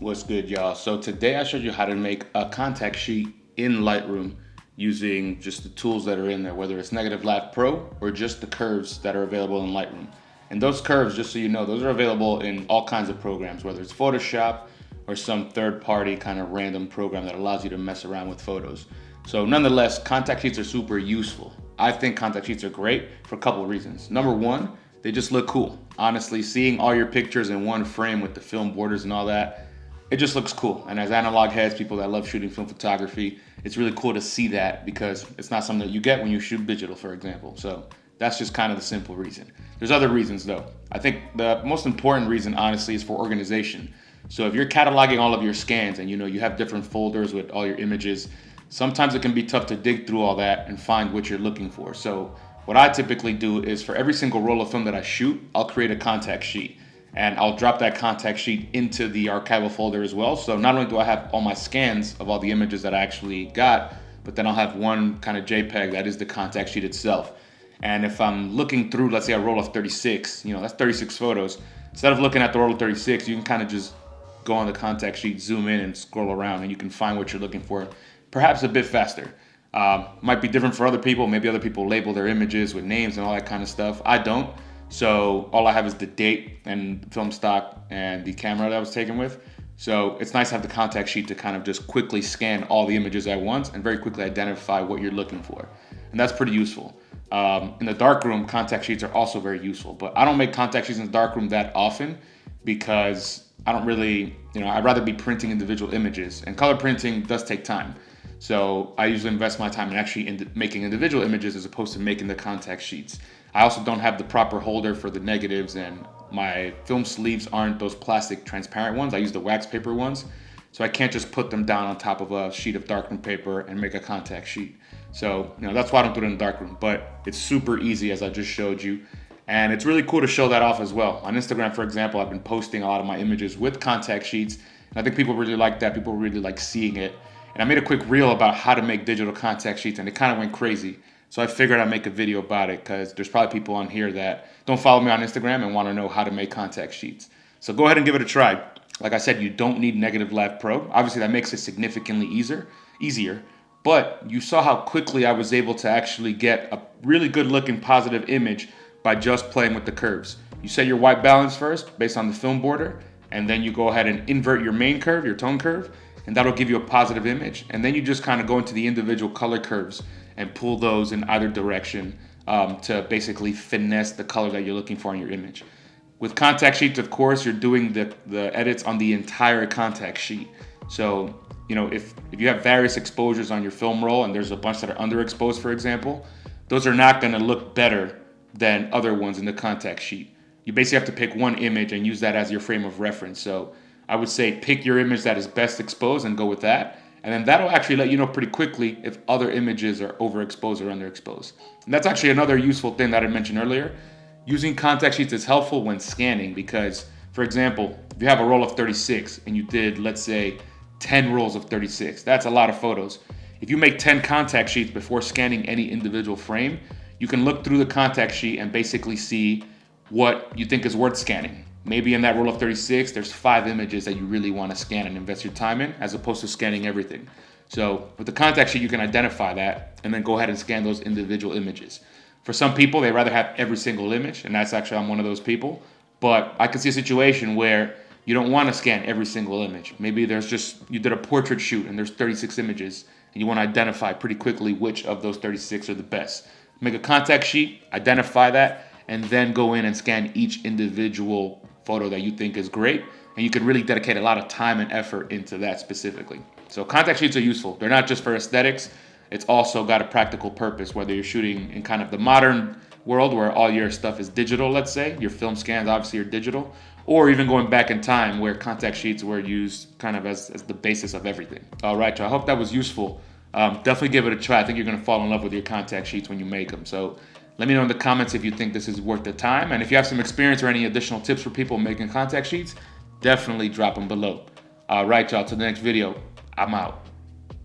What's good, y'all? So today I showed you how to make a contact sheet in Lightroom using just the tools that are in there, whether it's Negative Lab Pro or just the curves that are available in Lightroom. And those curves, just so you know, those are available in all kinds of programs, whether it's Photoshop or some third party kind of random program that allows you to mess around with photos. So nonetheless, contact sheets are super useful. I think contact sheets are great for a couple of reasons. Number one, they just look cool. Honestly, seeing all your pictures in one frame with the film borders and all that, it just looks cool. And as analog heads, people that love shooting film photography, it's really cool to see that because it's not something that you get when you shoot digital, for example. So that's just kind of the simple reason. There's other reasons though. I think the most important reason, honestly, is for organization. So if you're cataloging all of your scans and you know you have different folders with all your images, sometimes it can be tough to dig through all that and find what you're looking for. So what I typically do is for every single roll of film that I shoot, I'll create a contact sheet and I'll drop that contact sheet into the archival folder as well. So not only do I have all my scans of all the images that I actually got, but then I'll have one kind of JPEG that is the contact sheet itself. And if I'm looking through, let's say a roll of 36, you know, that's 36 photos. Instead of looking at the roll of 36, you can kind of just go on the contact sheet, zoom in and scroll around and you can find what you're looking for, perhaps a bit faster. Um, might be different for other people. Maybe other people label their images with names and all that kind of stuff. I don't. So all I have is the date and film stock and the camera that I was taken with. So it's nice to have the contact sheet to kind of just quickly scan all the images at once and very quickly identify what you're looking for. And that's pretty useful. Um, in the darkroom, contact sheets are also very useful, but I don't make contact sheets in the darkroom that often because I don't really, you know, I'd rather be printing individual images and color printing does take time. So I usually invest my time in actually in making individual images as opposed to making the contact sheets. I also don't have the proper holder for the negatives and my film sleeves aren't those plastic transparent ones. I use the wax paper ones. So I can't just put them down on top of a sheet of darkroom paper and make a contact sheet. So, you know, that's why I don't do it in the darkroom, but it's super easy as I just showed you. And it's really cool to show that off as well. On Instagram, for example, I've been posting a lot of my images with contact sheets. And I think people really like that. People really like seeing it. And I made a quick reel about how to make digital contact sheets and it kind of went crazy. So I figured I'd make a video about it because there's probably people on here that don't follow me on Instagram and want to know how to make contact sheets. So go ahead and give it a try. Like I said, you don't need Negative Lab Pro. Obviously, that makes it significantly easier. Easier, but you saw how quickly I was able to actually get a really good looking positive image by just playing with the curves. You set your white balance first based on the film border, and then you go ahead and invert your main curve, your tone curve, and that'll give you a positive image. And then you just kind of go into the individual color curves and pull those in either direction um, to basically finesse the color that you're looking for in your image. With contact sheets, of course, you're doing the, the edits on the entire contact sheet. So, you know, if, if you have various exposures on your film roll and there's a bunch that are underexposed, for example, those are not gonna look better than other ones in the contact sheet. You basically have to pick one image and use that as your frame of reference. So I would say pick your image that is best exposed and go with that. And then that'll actually let you know pretty quickly if other images are overexposed or underexposed. And that's actually another useful thing that I mentioned earlier. Using contact sheets is helpful when scanning because, for example, if you have a roll of 36 and you did, let's say, 10 rolls of 36, that's a lot of photos. If you make 10 contact sheets before scanning any individual frame, you can look through the contact sheet and basically see what you think is worth scanning. Maybe in that roll of 36, there's five images that you really want to scan and invest your time in, as opposed to scanning everything. So with the contact sheet, you can identify that and then go ahead and scan those individual images. For some people, they rather have every single image, and that's actually I'm one of those people. But I can see a situation where you don't want to scan every single image. Maybe there's just you did a portrait shoot and there's 36 images, and you want to identify pretty quickly which of those 36 are the best. Make a contact sheet, identify that, and then go in and scan each individual photo that you think is great, and you can really dedicate a lot of time and effort into that specifically. So contact sheets are useful. They're not just for aesthetics. It's also got a practical purpose, whether you're shooting in kind of the modern world where all your stuff is digital, let's say, your film scans obviously are digital, or even going back in time where contact sheets were used kind of as, as the basis of everything. All right, so I hope that was useful. Um, definitely give it a try. I think you're gonna fall in love with your contact sheets when you make them. So let me know in the comments if you think this is worth the time. And if you have some experience or any additional tips for people making contact sheets, definitely drop them below. All right, y'all, to the next video. I'm out.